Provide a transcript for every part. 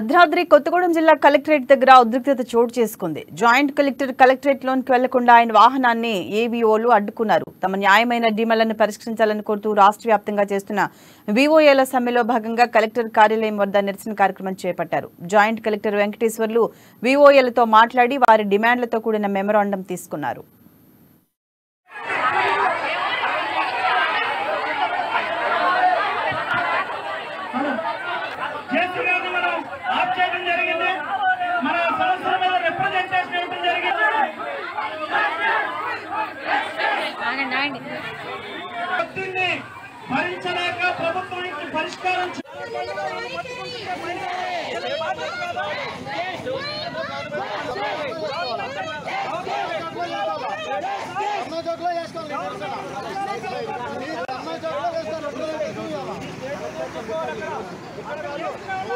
భద్రాద్రి కొత్తగూడెం జిల్లా కలెక్టరేట్ దగ్గర ఉద్రిక్తత చోటు చేసుకుంది. జాయింట్ కలెక్టర్ కలెక్టరేట్ లోనికి వెళ్ళకుండా ఆయన వాహనాన్ని ఏవీఓలు అడ్డుకున్నారు. తమ న్యాయమైన డిమాండ్లను పరిష్కరించాలని కోరుతూ రాష్ట్ర వ్యాప్తంగా చేస్తున్న వివోఏల సమ్మెలో భాగంగా కలెక్టర్ కార్యాలయం వద్ద నిరసన కార్యక్రమం చేపట్టారు. జాయింట్ కలెక్టర్ వెంకటేశ్వర్లు వివోఏలతో మాట్లాడి వారి డిమాండ్లతో కూడిన మెమరాండం తీసుకున్నారు. జేసీ గారిని మనం చేయడం జరిగింది. మన సమస్యల మీద రిప్రజెంటేషన్ ఇవ్వడం జరిగింది. ఒత్తిడిని భరించలేక ప్రభుత్వం నుంచి పరిష్కారం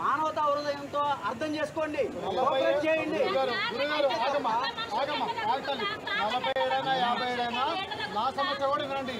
మానవతా హృదయంతో అర్థం చేసుకోండి. చేయండి. నా సమస్య కూడా వినండి.